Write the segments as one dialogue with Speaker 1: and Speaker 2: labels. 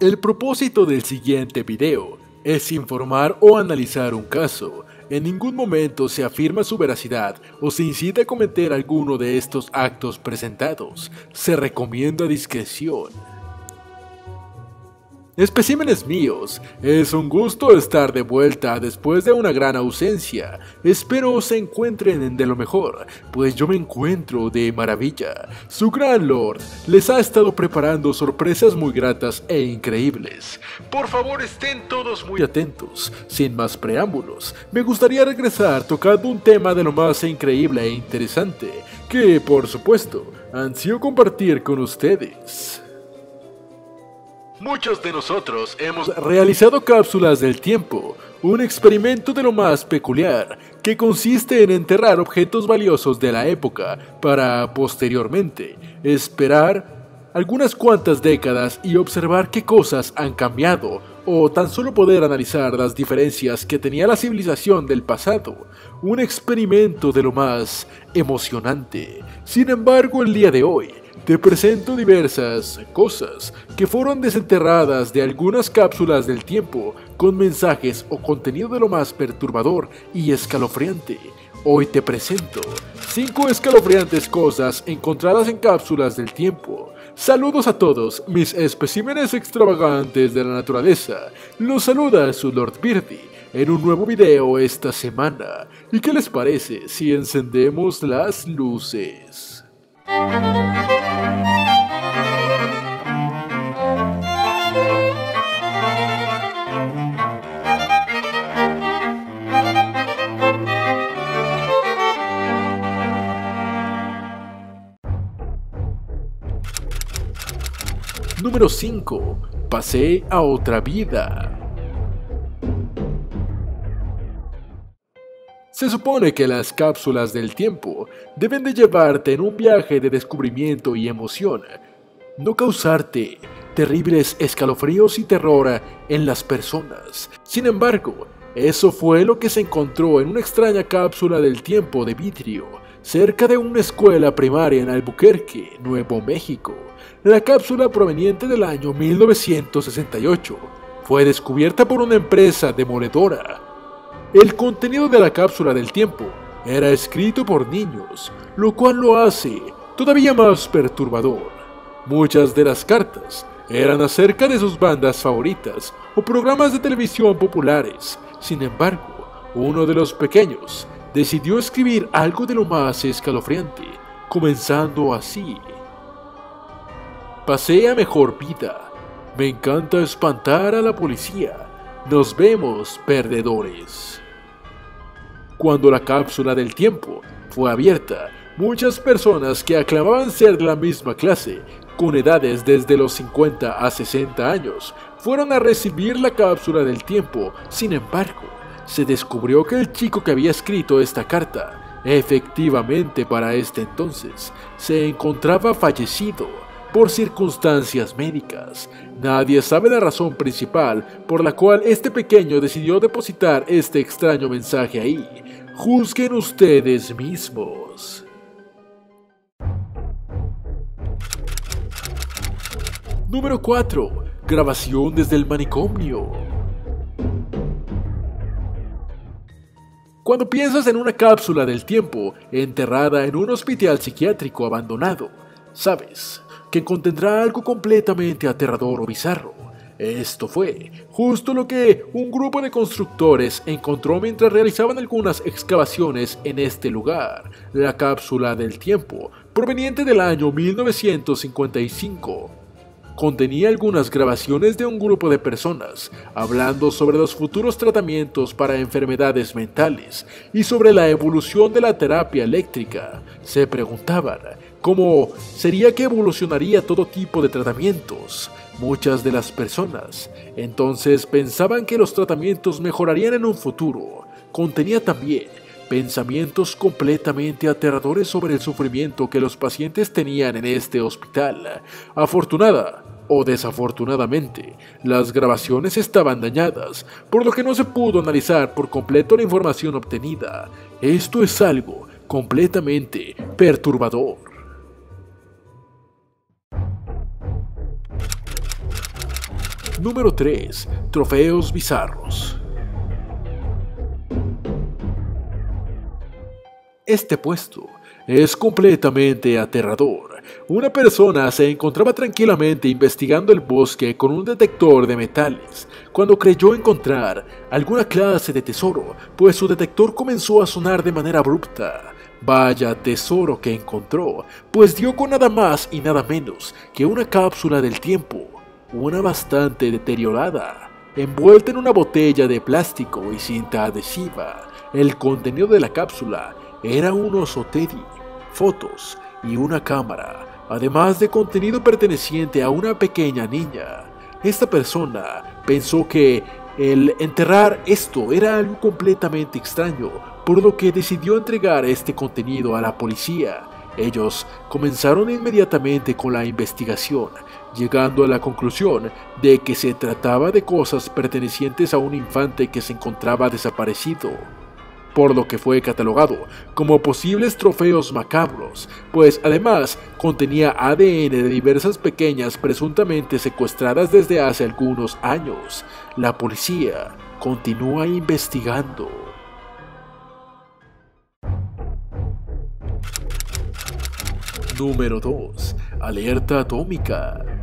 Speaker 1: El propósito del siguiente video es informar o analizar un caso. En ningún momento se afirma su veracidad o se incita a cometer alguno de estos actos presentados. Se recomienda discreción. Especímenes míos, es un gusto estar de vuelta después de una gran ausencia. Espero se encuentren de lo mejor, pues yo me encuentro de maravilla. Su gran lord les ha estado preparando sorpresas muy gratas e increíbles. Por favor estén todos muy atentos. Sin más preámbulos, me gustaría regresar tocando un tema de lo más increíble e interesante, que por supuesto ansío compartir con ustedes. Muchos de nosotros hemos realizado cápsulas del tiempo, un experimento de lo más peculiar, que consiste en enterrar objetos valiosos de la época para posteriormente esperar algunas cuantas décadas y observar qué cosas han cambiado o tan solo poder analizar las diferencias que tenía la civilización del pasado, un experimento de lo más emocionante. Sin embargo, el día de hoy te presento diversas cosas que fueron desenterradas de algunas cápsulas del tiempo con mensajes o contenido de lo más perturbador y escalofriante. Hoy te presento 5 escalofriantes cosas encontradas en cápsulas del tiempo. Saludos a todos, mis especímenes extravagantes de la naturaleza. Los saluda su Lord Birdie en un nuevo video esta semana. ¿Y qué les parece si encendemos las luces? Número 5. Pasé a otra vida. Se supone que las cápsulas del tiempo deben de llevarte en un viaje de descubrimiento y emoción, no causarte terribles escalofríos y terror en las personas. Sin embargo, eso fue lo que se encontró en una extraña cápsula del tiempo de vitrio, cerca de una escuela primaria en Albuquerque, Nuevo México. La cápsula proveniente del año 1968 fue descubierta por una empresa demoledora el contenido de la cápsula del tiempo era escrito por niños, lo cual lo hace todavía más perturbador. Muchas de las cartas eran acerca de sus bandas favoritas o programas de televisión populares. Sin embargo, uno de los pequeños decidió escribir algo de lo más escalofriante, comenzando así. Pasé a mejor vida. Me encanta espantar a la policía. Nos vemos, perdedores. Cuando la cápsula del tiempo fue abierta, muchas personas que aclamaban ser de la misma clase, con edades desde los 50 a 60 años, fueron a recibir la cápsula del tiempo. Sin embargo, se descubrió que el chico que había escrito esta carta, efectivamente para este entonces, se encontraba fallecido por circunstancias médicas. Nadie sabe la razón principal por la cual este pequeño decidió depositar este extraño mensaje ahí. Juzguen ustedes mismos. Número 4. Grabación desde el manicomio. Cuando piensas en una cápsula del tiempo enterrada en un hospital psiquiátrico abandonado, sabes que contendrá algo completamente aterrador o bizarro. Esto fue justo lo que un grupo de constructores encontró mientras realizaban algunas excavaciones en este lugar, la cápsula del tiempo, proveniente del año 1955. Contenía algunas grabaciones de un grupo de personas hablando sobre los futuros tratamientos para enfermedades mentales y sobre la evolución de la terapia eléctrica. Se preguntaban cómo sería que evolucionaría todo tipo de tratamientos. Muchas de las personas entonces pensaban que los tratamientos mejorarían en un futuro. Contenía también pensamientos completamente aterradores sobre el sufrimiento que los pacientes tenían en este hospital. Afortunada o desafortunadamente, las grabaciones estaban dañadas, por lo que no se pudo analizar por completo la información obtenida. Esto es algo completamente perturbador. Número 3. Trofeos bizarros. Este puesto es completamente aterrador. Una persona se encontraba tranquilamente investigando el bosque con un detector de metales cuando creyó encontrar alguna clase de tesoro, pues su detector comenzó a sonar de manera abrupta. Vaya tesoro que encontró, pues dio con nada más y nada menos que una cápsula del tiempo, una bastante deteriorada, envuelta en una botella de plástico y cinta adhesiva. El contenido de la cápsula era un oso teddy, fotos y una cámara, además de contenido perteneciente a una pequeña niña. Esta persona pensó que el enterrar esto era algo completamente extraño, por lo que decidió entregar este contenido a la policía. Ellos comenzaron inmediatamente con la investigación, llegando a la conclusión de que se trataba de cosas pertenecientes a un infante que se encontraba desaparecido por lo que fue catalogado como posibles trofeos macabros, pues además contenía ADN de diversas pequeñas presuntamente secuestradas desde hace algunos años. La policía continúa investigando. Número 2. Alerta atómica.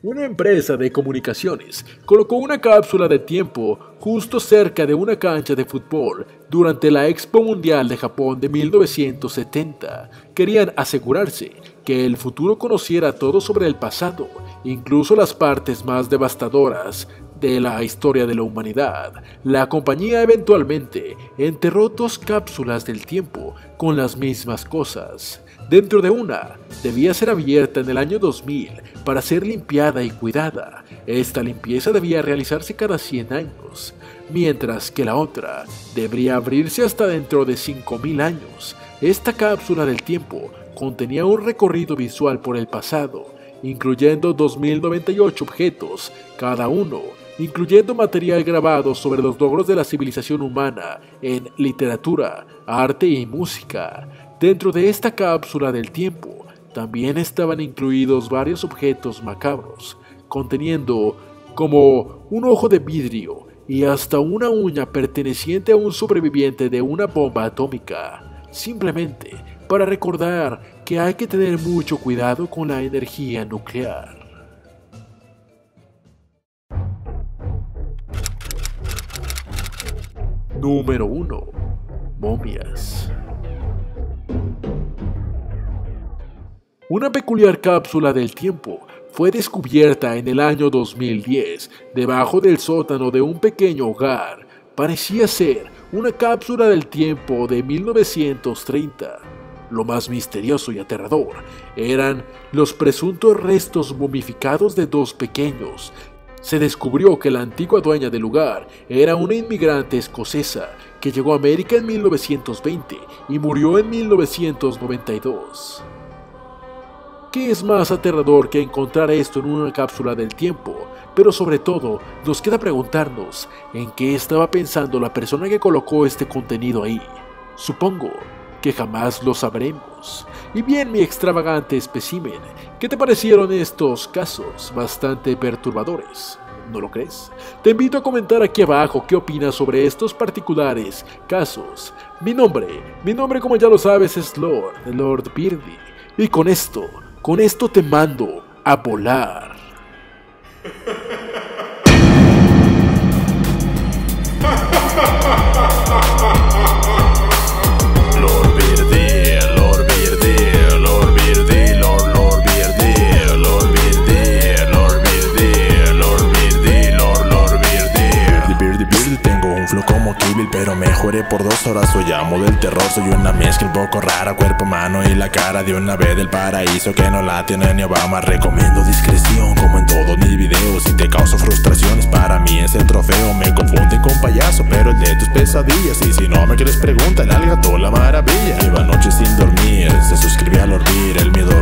Speaker 1: Una empresa de comunicaciones colocó una cápsula de tiempo justo cerca de una cancha de fútbol durante la Expo Mundial de Japón de 1970. Querían asegurarse que el futuro conociera todo sobre el pasado, incluso las partes más devastadoras de la historia de la humanidad. La compañía eventualmente enterró dos cápsulas del tiempo con las mismas cosas. Dentro de una, debía ser abierta en el año 2000 para ser limpiada y cuidada. Esta limpieza debía realizarse cada 100 años, mientras que la otra debería abrirse hasta dentro de 5000 años. Esta cápsula del tiempo contenía un recorrido visual por el pasado, incluyendo 2098 objetos, cada uno incluyendo material grabado sobre los logros de la civilización humana en literatura, arte y música. Dentro de esta cápsula del tiempo también estaban incluidos varios objetos macabros, conteniendo como un ojo de vidrio y hasta una uña perteneciente a un sobreviviente de una bomba atómica, simplemente para recordar que hay que tener mucho cuidado con la energía nuclear. Número 1. Momias. Una peculiar cápsula del tiempo fue descubierta en el año 2010 debajo del sótano de un pequeño hogar. Parecía ser una cápsula del tiempo de 1930. Lo más misterioso y aterrador eran los presuntos restos momificados de dos pequeños. Se descubrió que la antigua dueña del lugar era una inmigrante escocesa que llegó a América en 1920 y murió en 1992. ¿Qué es más aterrador que encontrar esto en una cápsula del tiempo? Pero sobre todo, nos queda preguntarnos en qué estaba pensando la persona que colocó este contenido ahí. Supongo que jamás lo sabremos. Y bien, mi extravagante espécimen, ¿qué te parecieron estos casos bastante perturbadores? ¿No lo crees? Te invito a comentar aquí abajo qué opinas sobre estos particulares casos. Mi nombre, mi nombre como ya lo sabes es Lord, Lord Beardy. Y con esto con esto te mando a volar.
Speaker 2: Pero mejoré por dos horas Soy amo del terror, soy una mezcla un poco rara Cuerpo, mano y la cara de una vez del paraíso Que no la tiene ni Obama. Recomiendo discreción como en todos mis videos Si te causo frustraciones para mí es el trofeo. Me confunden con payaso, pero el de tus pesadillas Y si no me quieres preguntar, al gato la maravilla. Lleva noches sin dormir, se suscribe al orbir El miedo